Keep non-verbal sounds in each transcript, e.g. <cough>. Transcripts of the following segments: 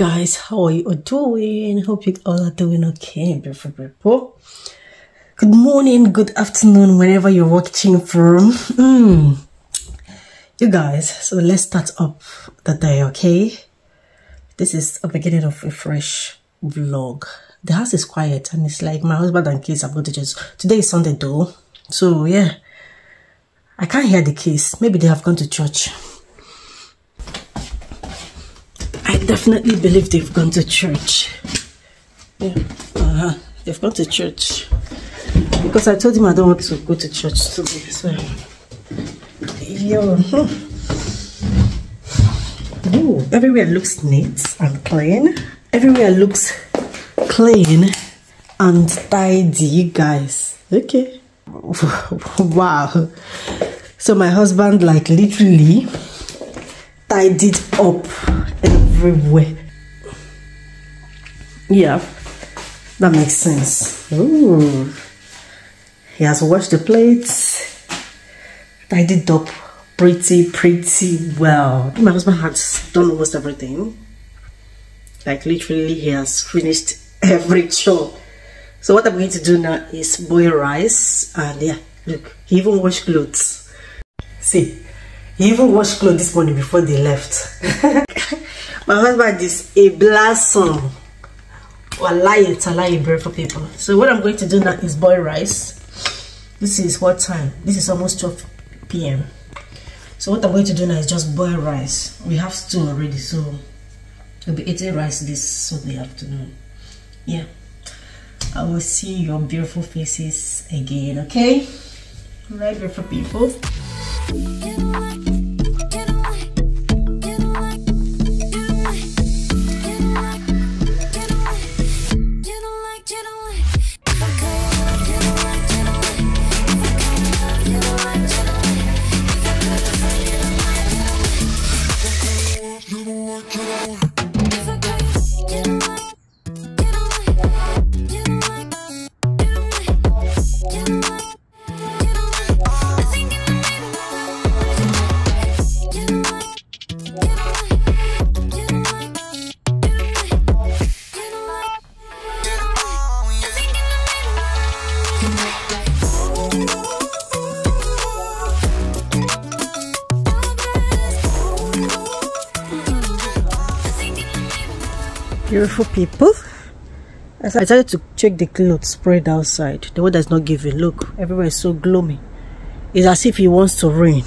guys how are you all doing? Hope you all are doing okay beautiful people. Good morning good afternoon whenever you're watching from. Mm. you guys so let's start up the day okay? This is a beginning of a fresh vlog. The house is quiet and it's like my husband and kids have got to just today is sunday though. So yeah. I can't hear the kids. Maybe they have gone to church I definitely believe they've gone to church. Yeah, uh -huh. they've gone to church. Because I told him I don't want to go to church today. So, yo. Ooh, everywhere looks neat and clean. Everywhere looks clean and tidy, guys. Okay. <laughs> wow. So my husband, like, literally tidied up everywhere. Yeah, that makes sense. Ooh. He has washed the plates, tidied up pretty, pretty well. My husband has done almost everything. Like literally, he has finished every chore. So what I'm going to do now is boil rice and yeah, look, he even washed clothes. See, he even washed clothes this morning before they left. <laughs> my husband is a blossom wallahi it's a lie for people. So what i'm going to do now is boil rice. This is what time? This is almost 12 p.m so what i'm going to do now is just boil rice. We have stew already so we'll be eating rice this sunday afternoon. Yeah. I will see your beautiful faces again okay? Right beautiful people You beautiful people. I started to check the clothes spread outside the weather is not giving. Look everywhere is so gloomy. It's as if it wants to rain.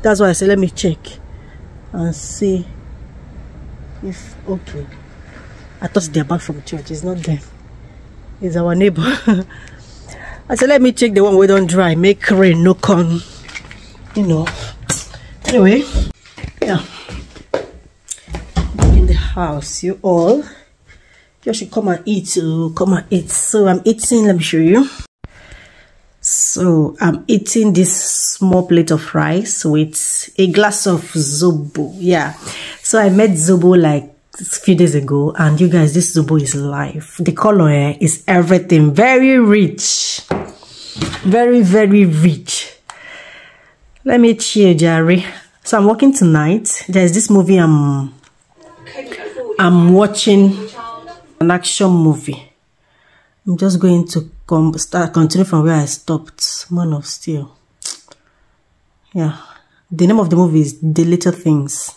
That's why I said let me check and see if okay. I thought they're back from church. It's not them. It's our neighbor. <laughs> I said let me check the one we don't dry. Make rain no come you know. Anyway yeah house you all. You should come and eat to come and eat. So i'm eating let me show you. So i'm eating this small plate of rice with a glass of zobo yeah. So i met zobo like a few days ago and you guys this zobo is life. The color eh, is everything. Very rich. Very very rich. Let me cheer jerry. So i'm working tonight. There's this movie i'm I'm watching an action movie. I'm just going to come start continue from where I stopped. Man of Steel. Yeah. The name of the movie is The Little Things.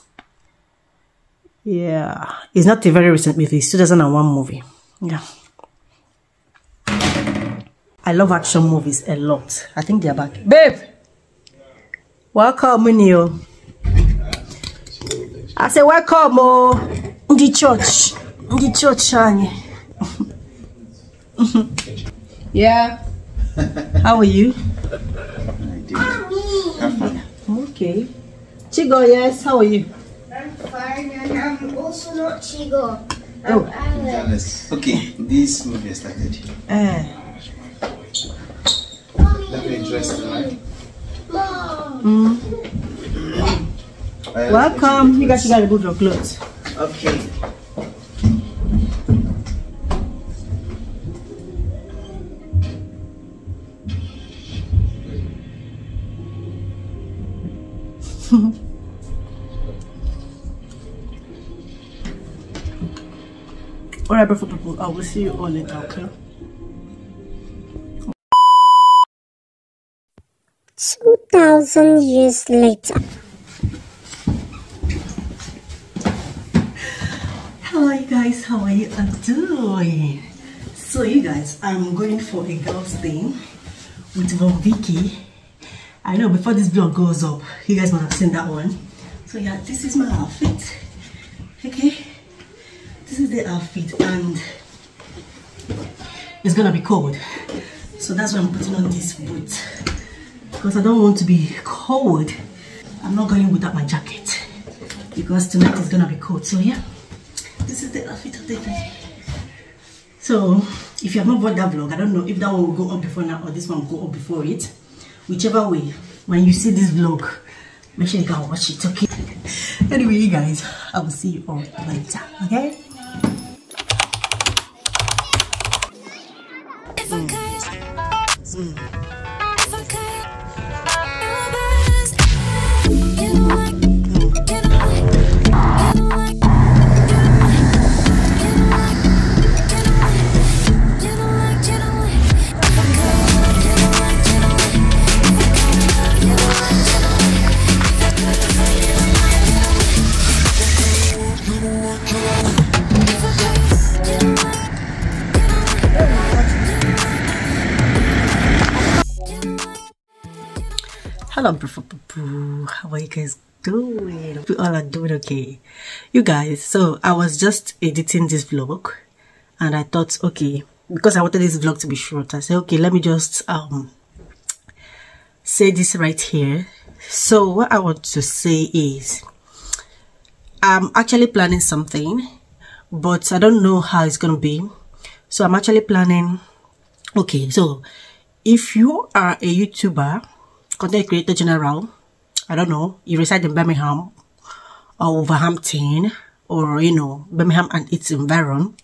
Yeah. It's not a very recent movie. It's 2001 movie. Yeah. I love action movies a lot. I think they're back. Babe! Welcome, Munio. I say welcome, oh. Ndị church. Ndị church anyị yeah. How are you? I'm fine. okay. Chigo yes how are you? I'm fine and i'm also not chigo. Oh. Alex. okay this movie started. Uh. let me dress tonight mm. welcome. You guys gotta put your clothes Okay. Alright, beautiful people, I will see you all later, okay? 2,000 years later. Hello you guys, how are you doing? So you guys, I'm going for a girls thing with Vicky. I know before this vlog goes up, you guys might have seen that one. So yeah, this is my outfit. Okay, this is the outfit and it's gonna be cold. So that's why I'm putting on this boot because I don't want to be cold. I'm not going without my jacket because tonight is gonna be cold. So yeah, this is the outfit of the day. So if you have not watched that vlog, I don't know if that one will go up before now or this one will go up before it. Whichever way, when you see this vlog, make sure you can watch it, okay? <laughs> anyway, guys, I will see you all later, okay? Hello. How are you guys doing? You all are doing okay. You guys, so I was just editing this vlog and I thought, okay, because I wanted this vlog to be short, I said, okay, let me just um say this right here. So what I want to say is I'm actually planning something, but I don't know how it's gonna be. So I'm actually planning okay, so if you are a YouTuber content creator general, I don't know, you reside in Birmingham or Wolverhampton or you know, Birmingham and its environ,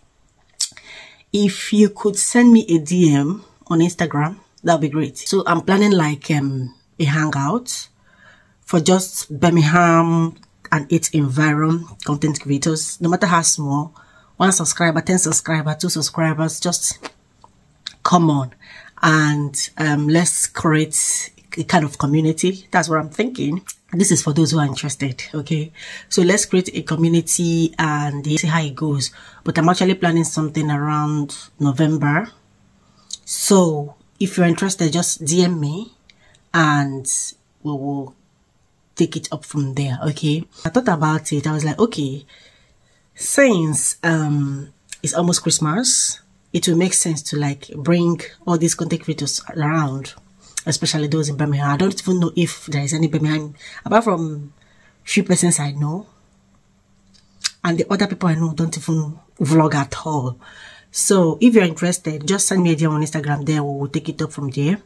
if you could send me a DM on Instagram, that'd be great. So I'm planning like um a hangout for just Birmingham and its environ content creators, no matter how small, one subscriber, 10 subscriber, two subscribers, just come on and um, let's create a kind of community. That's what I'm thinking. This is for those who are interested. Okay. So let's create a community and see how it goes. But I'm actually planning something around November. So if you're interested, just DM me and we will take it up from there. Okay. I thought about it. I was like, okay, since um it's almost Christmas, it will make sense to like bring all these content creators around, especially those in Birmingham. I don't even know if there is any Birmingham apart from few persons I know, and the other people I know don't even vlog at all. So if you're interested, just send me a DM on Instagram. There we will take it up from there.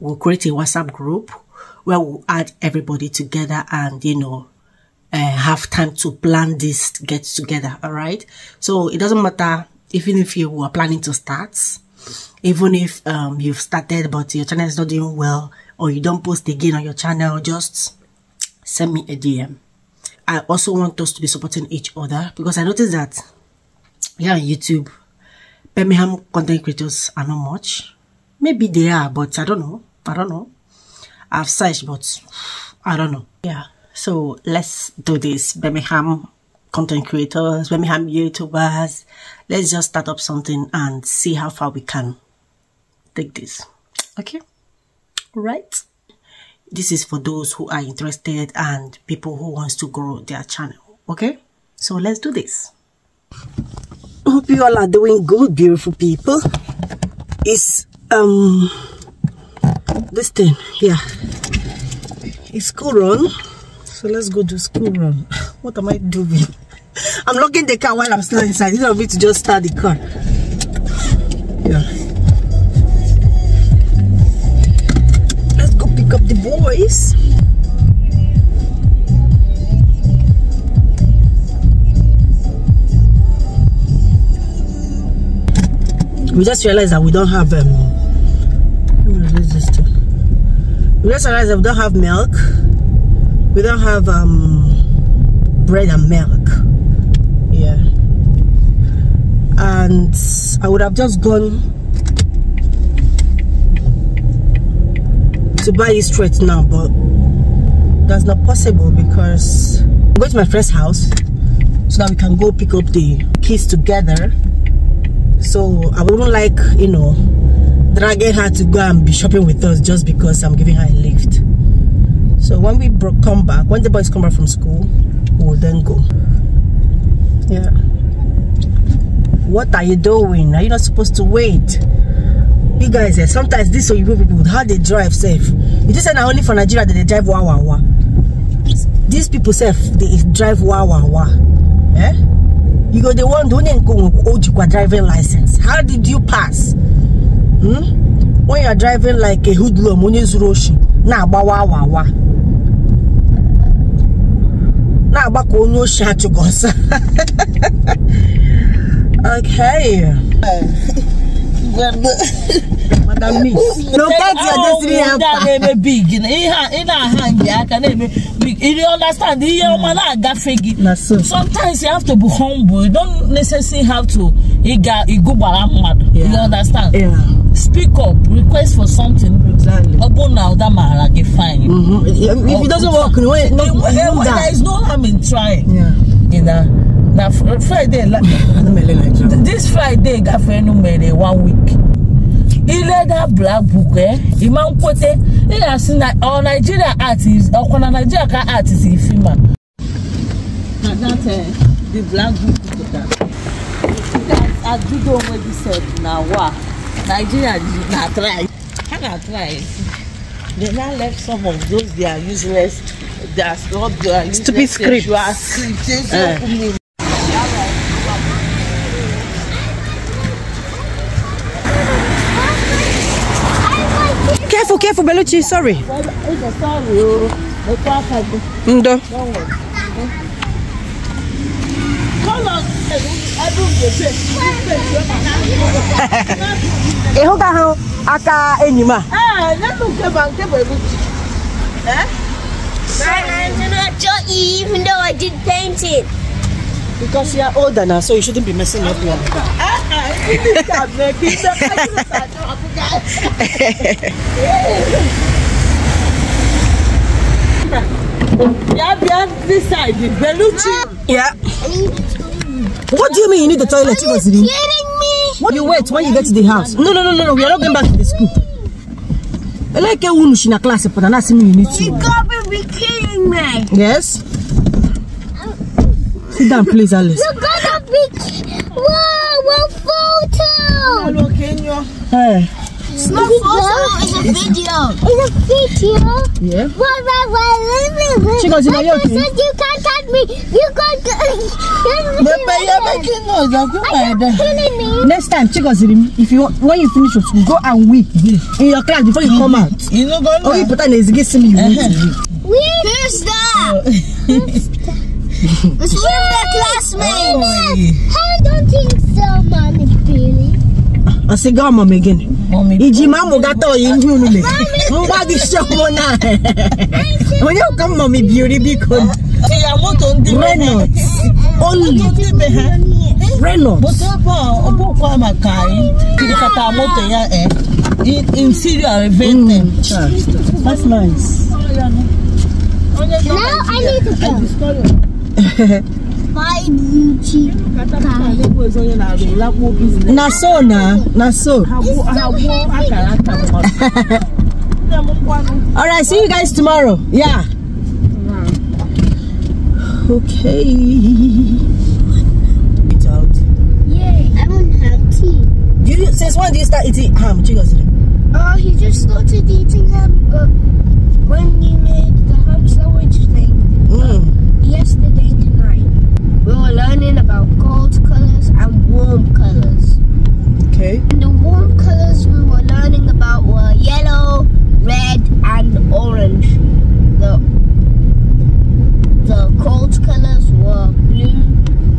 We'll create a WhatsApp group where we'll add everybody together and you know uh, have time to plan this get together. All right. So it doesn't matter even if you are planning to start, even if um, you've started but your channel is not doing well or you don't post again on your channel, just send me a DM. I also want us to be supporting each other because I noticed that yeah YouTube, Birmingham content creators are not much. Maybe they are, but I don't know. I don't know. I've searched, but I don't know. Yeah. So let's do this. Birmingham content creators, Birmingham YouTubers. Let's just start up something and see how far we can take this. Okay? Right? This is for those who are interested and people who wants to grow their channel. Okay? So let's do this. Hope you all are doing good, beautiful people. It's um this thing, yeah. It's school run. So let's go to school run. <laughs> What am I doing? I'm locking the car while I'm still inside. Instead of me to just start the car. Yeah. Let's go pick up the boys. We just realized that we don't have um? We just realized that we don't have milk. We don't have um bread and milk. And I would have just gone to buy it straight now, but that's not possible because I'm going to my friend's house so that we can go pick up the keys together. So I wouldn't like, you know, dragging her to go and be shopping with us just because I'm giving her a lift. So when we come back, when the boys come back from school, we'll then go. Yeah. What are you doing? Are you not supposed to wait? You guys, eh, sometimes this Oyibo people, how they drive safe. You just said only for Nigeria that they drive wah wah wah. These people safe, they drive wah wah wah. Eh? You go the one don't go Ojikwa driving license. How did you pass? Hmm? When you're driving like a hoodlum, zuru oshi, na-agba wah wah wah. na-agba ka onye oshi achụghị ọsọ <laughs> okay. Madam me no get your destiny helper na-eme big. Ihe a- ị na-aha gị aka na-eme big. You understand ihe ọma na-agafe gị na so. sometimes you have to be humble. You don't necessarily have to ịga ịgụgbara mmadụ you Yeah. understand? Yeah. Speak up request for something. Exactly. Ọ bụrụ na ụda maara gị fine. Mhm. if it doesn't work no way no Eh, you eh, do there that is no harm in trying. Yeah know na fr- friday la- this friday gafere nu mere one week. Ile that black book eh? Ịma nkwete ị ga-asị na ọ nigeria art is ọkwa na nigeria ka art is ifima na that eh, the black book pụtara ajụdo onwe gị sef na wa nigeria ji- na try. Ha na try. They now left some of those their useless that's not uh, stupid script. You eh. are scripting. Careful, careful, Beluchi, sorry. Ndo. Ị hụga ha aka enyi m a? Ee, nye m nke ma nke. Eh? I'm not jockey, even though I did paint it. because you are older now so you shouldn't be messing up. Ya bịa this side, Beluchi. yeah what do you mean you need the toilet Chigoziri? Kidding me? You wait when you get to the house. No, no, no, no, no. We are not going back to the school. Like a woman in a class, I'm not saying you need You to. Gotta be kidding me. Yes. Sit down, please, Alice. You gotta be. Whoa, what photo? Hello, Kenya. Hey. It's not photo, it's a video. It's a video? Yeah. Why, why, why? She goes, "You know, you're okay." said you can't touch me. You can't. Pepe, you're making noise. I'm Are you killing me? Next time, Chigoziri, if you want, when you finish your school, go and weep in your class before you come out. You know, go Oh, you put on a ziggy me, you need to weep. Who's that? <laughs> It's one of their classmates. I don't think so, Mommy Billy. I say, go on, mom again. Mommy. Iji mamu gato yin hunu me. Mwa di show mo na. When you come, mommy, beauty, because Say, your motor ndị be ha. Reynolds. Only Moto ndị be ha. Reynolds. Moto ọbụ ọbụkwa maka anyị kirikata moto ya eh. In- Interior revenue. Ah, That's nice. Now I need to go. <laughs> Na so na, na so. <laughs> All right, see you guys tomorrow. Yeah. Okay. Eat out. Yeah, I want to have tea. Do you, since when do you start eating ham? Oh, he just started eating ham uh, when you made the ham sandwich yesterday tonight. We were learning about cold colors and warm colors. Okay. And the warm colors we were learning about were yellow, red, and orange. The the cold colors were blue,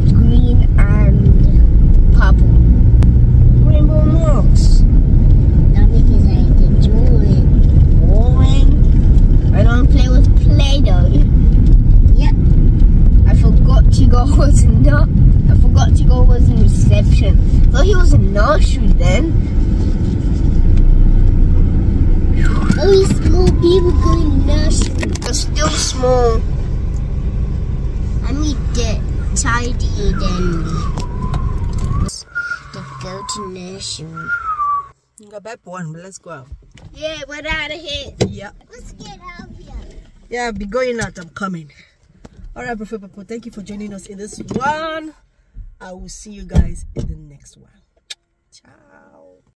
green, and purple. Rainbow marks. Not because I did drawing. Boring. I don't play with Play-Doh. Yep. I forgot to go. Was not. I forgot to go was in reception. Thought he was in nursery then. Only small people go in nursery. They're still small. I need they're tidy me. They go to nursery. You got back one, but let's go out. Yeah, we're out of here. Yeah. Let's get out of here. Yeah, I'll be going out. I'm coming. All right, Prophet Papa, thank you for joining us in this one. I will see you guys in the next one. Ciao.